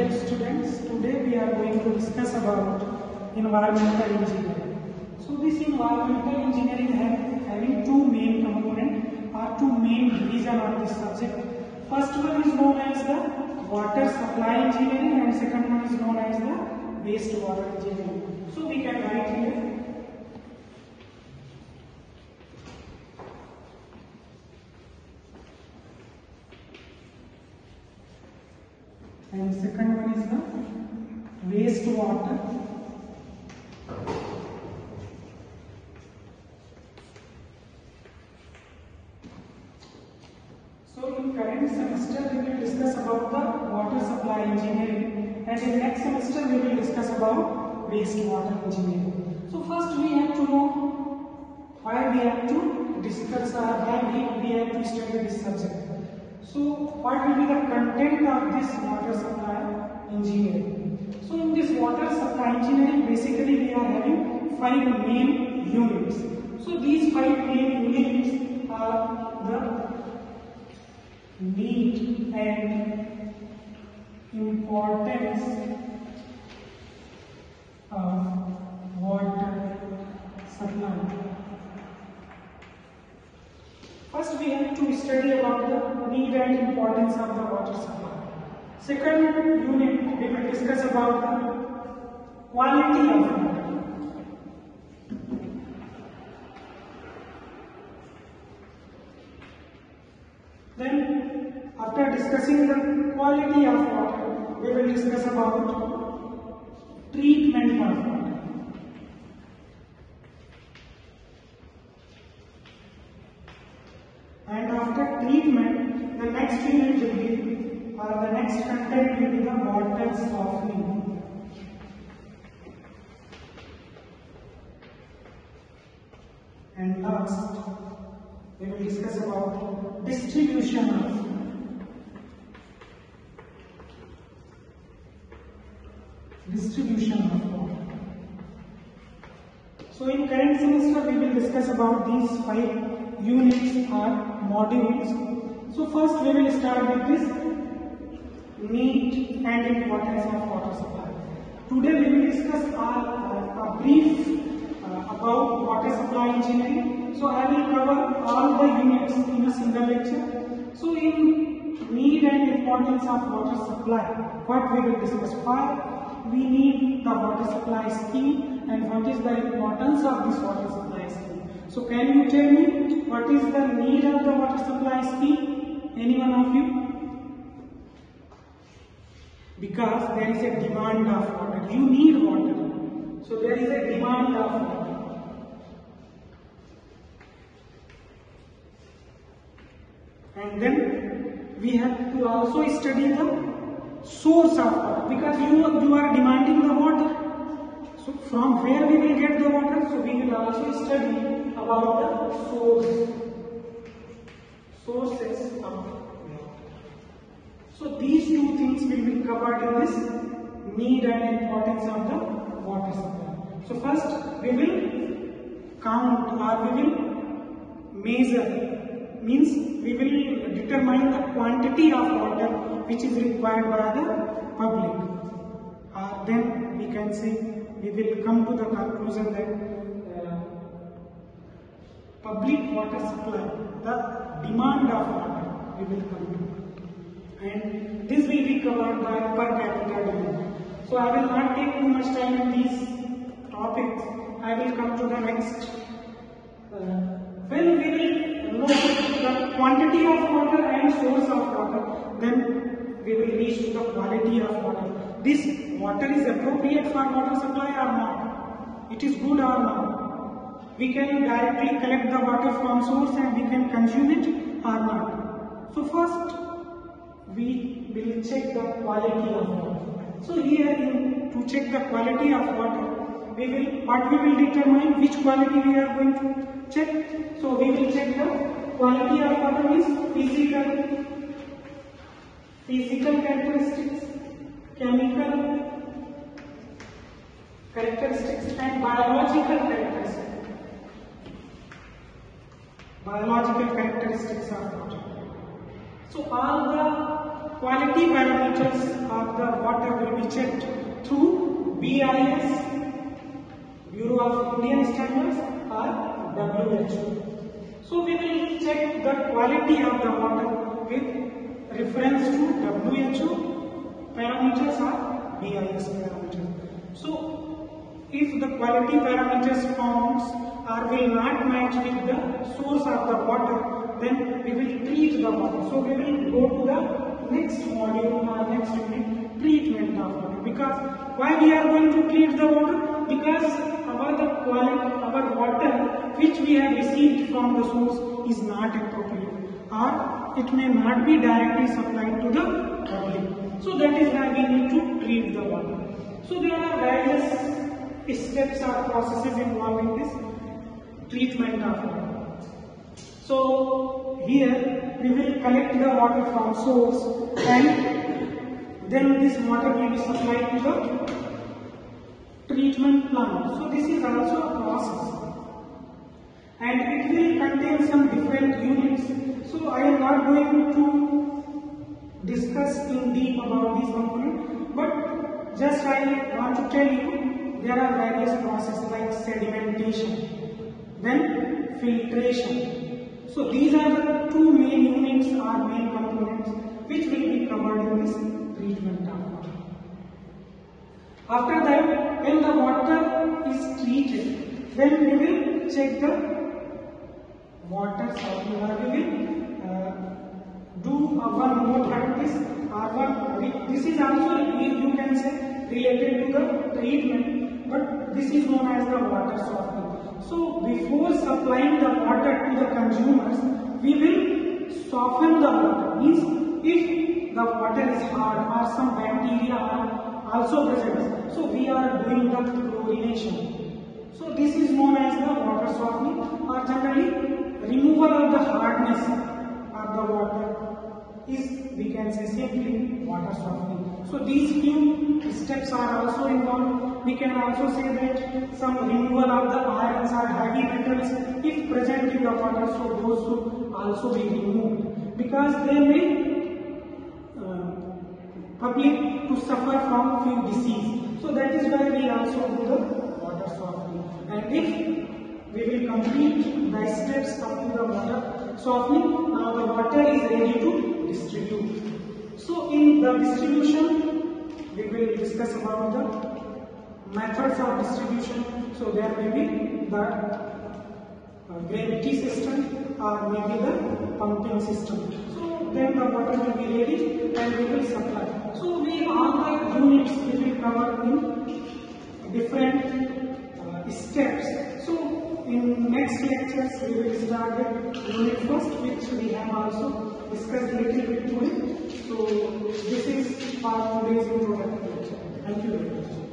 Dear students, today we are going to discuss about environmental engineering. So this environmental engineering have, having two main component or two main division of this subject. First one is known as the water supply engineering and second one is known as the wastewater engineering. So we can write here and second is the wastewater so in current semester we will discuss about the water supply engineering and in next semester we will discuss about wastewater engineering so first we have to know why we have to discuss or why we, we have to study this subject so what will be the content of this water supply engineering? So in this water supply engineering basically we are having five main units. So these five main units are the need and importance of water supply. First, we have to study about the need and importance of the water supply. Second unit, we will discuss about the quality of water. Then, after discussing the quality of water, we will discuss about treatment of water. and after treatment the next unit will the next content will be the water softening and last we will discuss about distribution of distribution of water so in current semester we will discuss about these five units or modules. So first we will start with this need and importance of water supply. Today we will discuss our, uh, a brief uh, about water supply engineering. So I will cover all the units in a single lecture. So in need and importance of water supply, what we will discuss. Why we need the water supply scheme and what is the importance of this water supply scheme. So can you tell me what is the need of the water supply scheme? Any one of you? Because there is a demand of water. You need water. So there is a demand of water. And then we have to also study the source of water because you, you are demanding the water. So from where we will get the water? So we will also study about the source, sources of. So these two things will be covered in this need and importance of the water supply. So first we will count or we will measure means we will determine the quantity of water which is required by the public. Or then we can say we will come to the conclusion that uh, public water supply, the demand of water, we will come to. And this will be covered by per capita demand. So I will not take too much time in these topics. I will come to the next. Uh, when we will know the quantity of water and source of water, then we will reach to the quality of water. This water is appropriate for water supply or not? It is good or not? We can directly collect the water from source and we can consume it or not. So first, we will check the quality of water. So here, in, to check the quality of water, we will what we will determine which quality we are going to check. So we will check the quality of water is physical, physical characteristics, chemical characteristics and biological characteristics. Biological characteristics of water. So all the quality parameters of the water will be checked through BIS, Bureau of Indian Standards or WHO. So we will check the quality of the water with reference to WHO parameters or BIS parameters. So if the quality parameters found or will not match with the source of the water, then we will treat the water. So we will go to next module or next unit, treatment of water. Because why we are going to treat the water? Because our the quality, our water which we have received from the source is not appropriate or it may not be directly supplied to the public. So that is why we need to treat the water. So there are various steps or processes involved in this treatment of water. So here we will collect the water from source and then this water will be supplied to the treatment plant. So this is also a process and it will contain some different units. So I am not going to discuss in deep about this component but just I want to tell you there are various processes like sedimentation, then filtration. So these are the two main units or main components which will be covered in this treatment of water. After that, when the water is treated, then we will check the water or we will uh, do uh, one more practice or this is also you can say related to the treatment but this is known as the water softening. So before supplying the water to the consumers, we will soften the water. Means if the water is hard or some bacteria are also present, so we are doing the chlorination. So this is known as the water softening or generally removal of the hardness of the water is we can say simply water softening. So these few steps are also. We can also say that some removal of the ions or heavy metals if present in the water, so those should also be removed because they may uh, public to suffer from few disease. So that is why we also do the water softening. And if we will complete the steps up to the water softening, now the water is ready to distribute. So in the distribution, we will discuss about the methods of distribution. So there may be the uh, gravity system or maybe the pumping system. So then the water will be ready and we will supply. So we all the units we will cover in different uh, steps. So in next lectures we will start the unit first which we have also discussed little bit today. So this is for today's introduction. Thank you very much.